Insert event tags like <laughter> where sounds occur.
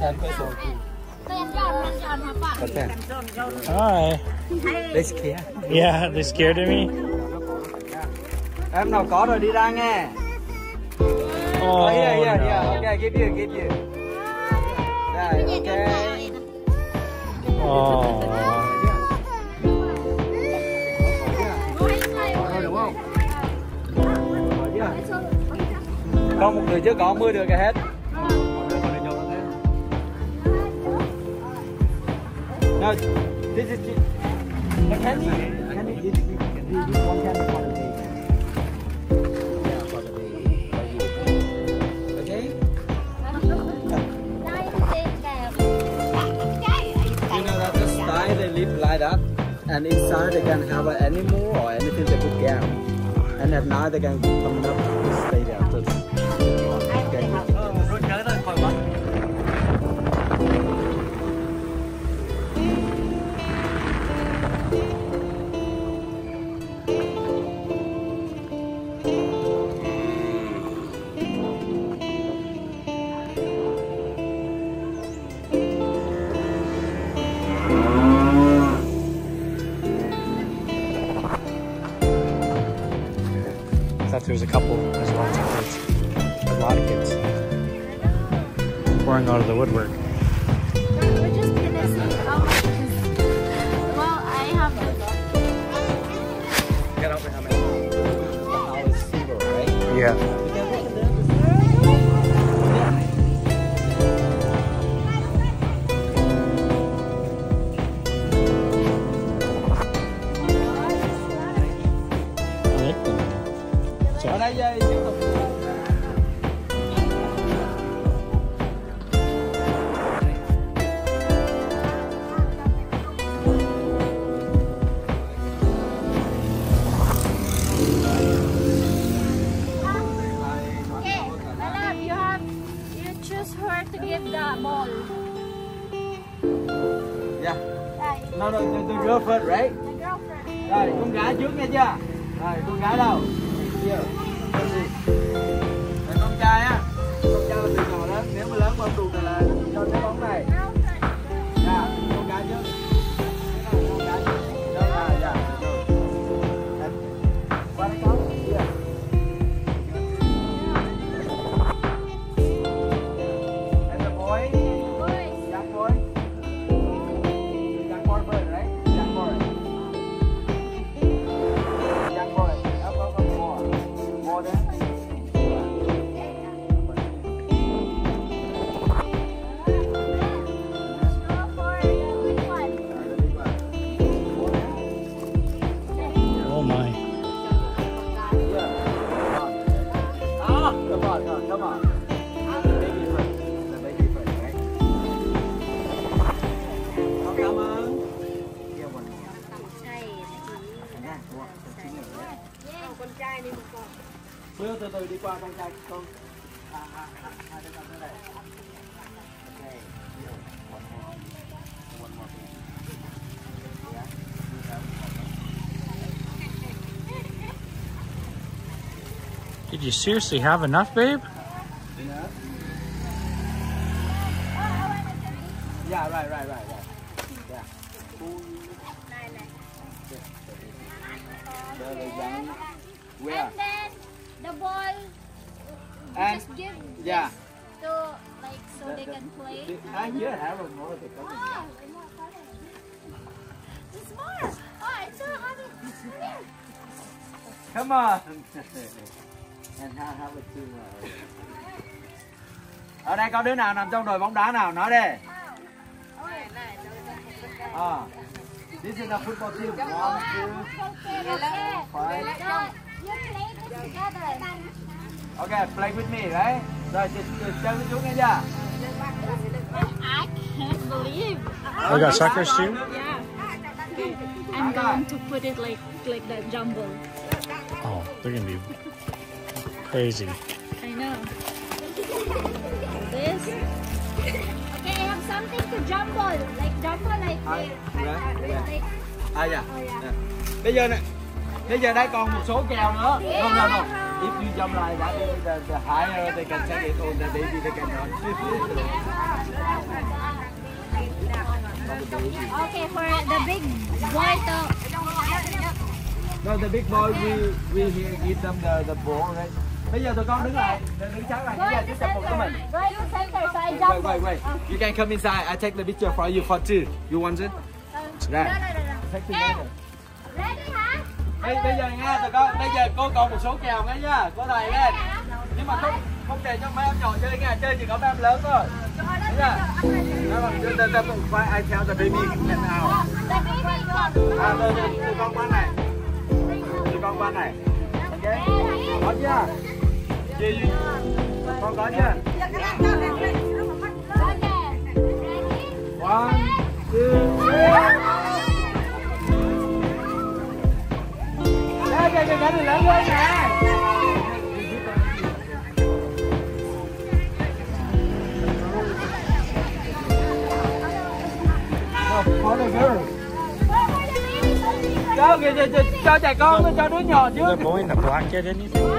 Có ten. Hi. They scared. Yeah, they scared of me. Em nào có rồi đi ra nghe. Oh, here, here, here. no. Okay, give you, give you. Rồi, okay. Oh. Rồi đúng không? Rồi chưa? Có một người chưa có mưa được cái hết. No, this is the candy. Candy, this is this one candy for the day. Yeah, for the day. Okay? You know that the style they live like that, and inside they can have an animal or anything they put game, and at night they can come up to stay there. Just, okay. I thought there was a couple. There's lots of kids. A lot of kids. Pouring out of the woodwork. We're ball. Yeah. Right, No, no, the, the girl first, right? the girlfriend. Rồi, con gái trước nghe chưa? Rồi, con gái đâu? Right? Bước từ từ đi qua con trai con. À, à, à, hai đứa con tới đây. Okay, here, one more. One more. Yeah, you have Did you seriously have enough, babe? Yeah. Yeah, right, right, right, right. Yeah. The, the young, where? And then the ball. And- just give Yeah. to like so The- they the- can play. the- I here have a more to come. Oh. It's more. Oh, it's so happy. Come on. <laughs> And have, have a two. uh, <laughs> Ở đây có đứa nào nằm trong đội bóng đá nào nói đi. À. This is a football team. One, two, Okay, okay. Five. So, you play this together. Okay, play with me, right? Rồi, ch- ch- chơi với chú nghe chưa? I can't believe. We got suckers too? Yeah. I'm going to put it like like that jumbo. Oh, they're gonna be crazy. I know. This. Okay, I have something to jumble. Like jumble like like, Dạ, dạ. like À dạ. Oh, yeah. Dạ. Bây giờ này, bây giờ đây còn một số kèo nữa. Không đâu đâu if you jump like that the, the higher they can take it. On the baby they can run. Okay, for the big boy to no the big boy we we give them the the ball right? Bây giờ tụi con đứng lại. Đứng sáng lại. Bây giờ ta phục của mình. wait wait wait. You can come inside. I take the picture for you for two. You want it? No, Right. no, no, no. take together ready, hả? Bây, bây giờ nha tụi con bây giờ cô còn một số kèo nữa nha cô thầy lên nhưng mà không không để cho mấy em nhỏ chơi nha chơi chỉ có mấy em lớn thôi. Đúng chưa? Đó là the, ta the, why I tell the baby get nào. À rồi rồi tụi con qua này. Tụi con qua này. Ok. Có chưa? Gì gì con có chưa? Kìa kìa lớn lên nè girl. Cho kìa, kìa, kìa, cho trẻ con, cho đứa nhỏ anything?